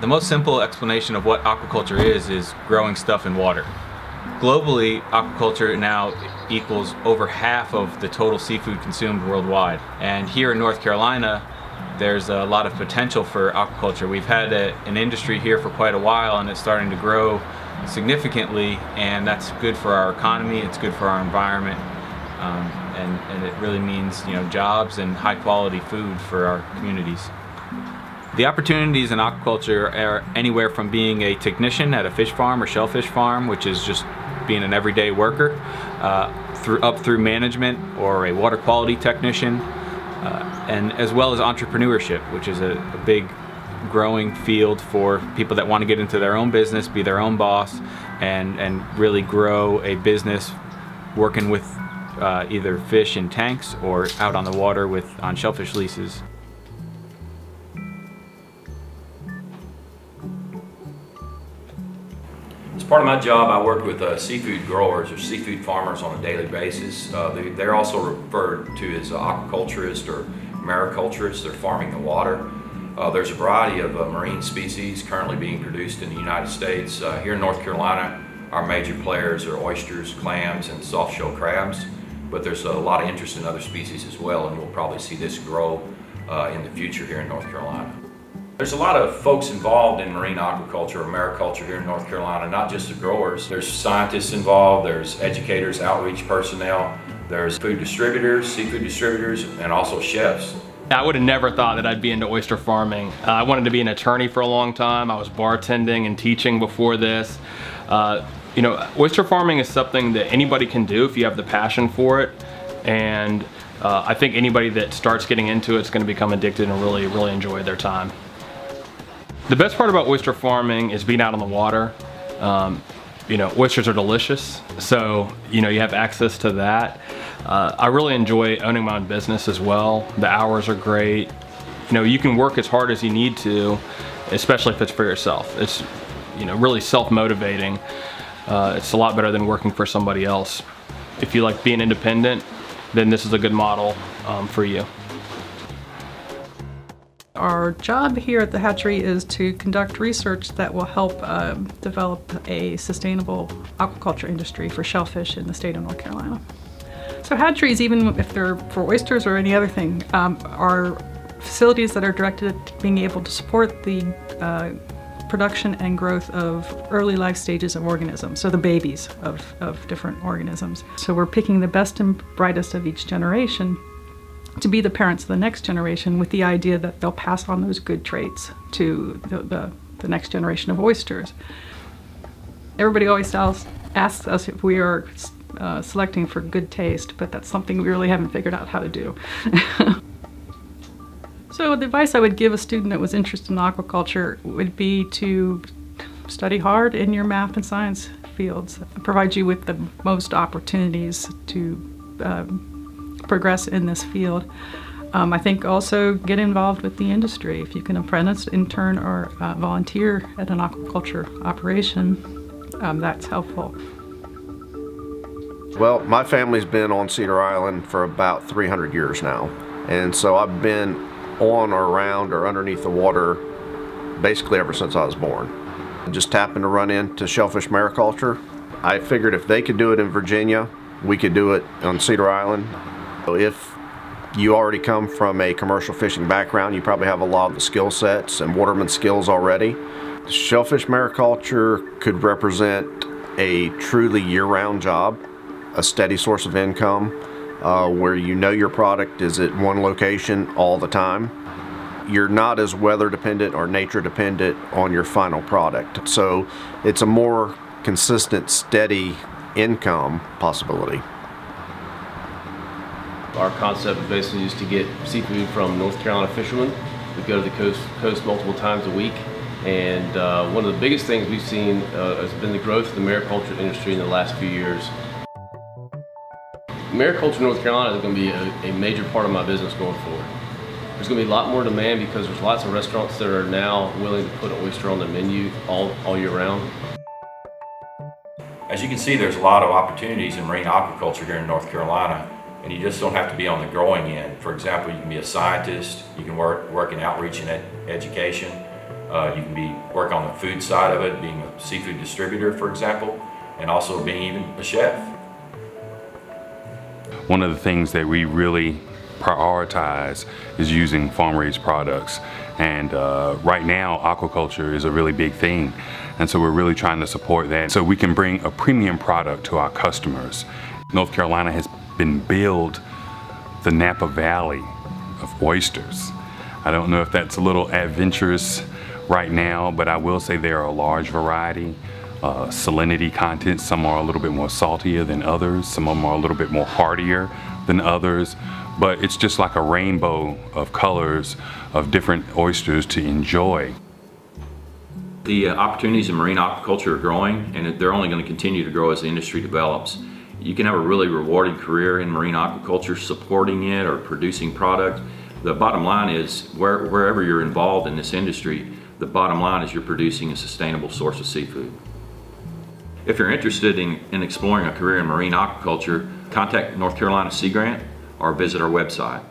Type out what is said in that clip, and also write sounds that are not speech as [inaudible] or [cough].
The most simple explanation of what aquaculture is, is growing stuff in water. Globally, aquaculture now equals over half of the total seafood consumed worldwide. And here in North Carolina, there's a lot of potential for aquaculture. We've had a, an industry here for quite a while and it's starting to grow significantly and that's good for our economy, it's good for our environment, um, and, and it really means you know jobs and high quality food for our communities. The opportunities in aquaculture are anywhere from being a technician at a fish farm or shellfish farm, which is just being an everyday worker, uh, through, up through management or a water quality technician, uh, and as well as entrepreneurship, which is a, a, big growing field for people that want to get into their own business, be their own boss, and, and really grow a business working with uh, either fish in tanks or out on the water with on shellfish leases. Part of my job, I work with uh, seafood growers or seafood farmers on a daily basis. Uh, they, are also referred to as aquaculturists or mariculturists. They're farming the water. Uh, there's a variety of uh, marine species currently being produced in the United States. Uh, here in North Carolina, our major players are oysters, clams, and soft-shell crabs. But there's a lot of interest in other species as well, and we'll probably see this grow uh, in the future here in North Carolina. There's a lot of folks involved in marine aquaculture or mariculture here in North Carolina, not just the growers. There's scientists involved, there's educators, outreach personnel, there's food distributors, seafood distributors, and also chefs. I would have never thought that I'd be into oyster farming. Uh, I wanted to be an attorney for a long time. I was bartending and teaching before this. Uh, you know, oyster farming is something that anybody can do if you have the passion for it. And uh, I think anybody that starts getting into it is going to become addicted and really, really enjoy their time. The best part about oyster farming is being out on the water. Um, you know, oysters are delicious, so you know you have access to that. Uh, I really enjoy owning my own business as well. The hours are great. You know, you can work as hard as you need to, especially if it's for yourself. It's you know really self-motivating. Uh, it's a lot better than working for somebody else. If you like being independent, then this is a good model um, for you. Our job here at the hatchery is to conduct research that will help uh, develop a sustainable aquaculture industry for shellfish in the state of North Carolina. So hatcheries, even if they're for oysters or any other thing, um, are facilities that are directed at being able to support the uh, production and growth of early life stages of organisms, so the babies of, of different organisms. So we're picking the best and brightest of each generation to be the parents of the next generation with the idea that they'll pass on those good traits to the, the, the next generation of oysters. Everybody always asks, asks us if we are uh, selecting for good taste, but that's something we really haven't figured out how to do. [laughs] so the advice I would give a student that was interested in aquaculture would be to study hard in your math and science fields, provide you with the most opportunities to um, progress in this field. Um, I think also get involved with the industry. If you can apprentice, intern, or uh, volunteer at an aquaculture operation, um, that's helpful. Well, my family's been on Cedar Island for about 300 years now. And so I've been on or around or underneath the water basically ever since I was born. Just happened to run into shellfish mariculture. I figured if they could do it in Virginia, we could do it on Cedar Island. So if you already come from a commercial fishing background, you probably have a lot of the skill sets and waterman skills already. Shellfish mariculture could represent a truly year-round job, a steady source of income, uh, where you know your product is at one location all the time. You're not as weather dependent or nature dependent on your final product. So it's a more consistent, steady income possibility. Our concept is basically just to get seafood from North Carolina fishermen. We go to the coast, coast multiple times a week. And uh, one of the biggest things we've seen uh, has been the growth of the mariculture industry in the last few years. Mariculture North Carolina is going to be a, a major part of my business going forward. There's going to be a lot more demand because there's lots of restaurants that are now willing to put oyster on their menu all, all year round. As you can see, there's a lot of opportunities in marine aquaculture here in North Carolina and you just don't have to be on the growing end. For example, you can be a scientist, you can work, work in outreach and ed education, Uh, you can be work on the food side of it, being a seafood distributor, for example, and also being even a chef. One of the things that we really prioritize is using farm-raised products. And uh, right now, aquaculture is a really big thing. And so we're really trying to support that so we can bring a premium product to our customers. North Carolina has been billed the Napa Valley of oysters. I don't know if that's a little adventurous right now, but I will say there are a large variety. Uh, salinity content, some are a little bit more saltier than others, some of them are a little bit more heartier than others, but it's just like a rainbow of colors of different oysters to enjoy. The uh, opportunities in marine aquaculture are growing and they're only going to continue to grow as the industry develops. You can have a really rewarding career in marine aquaculture supporting it or producing product. The bottom line is where, wherever you're involved in this industry, the bottom line is you're producing a sustainable source of seafood. If you're interested in, in exploring a career in marine aquaculture, contact North Carolina Sea Grant or visit our website.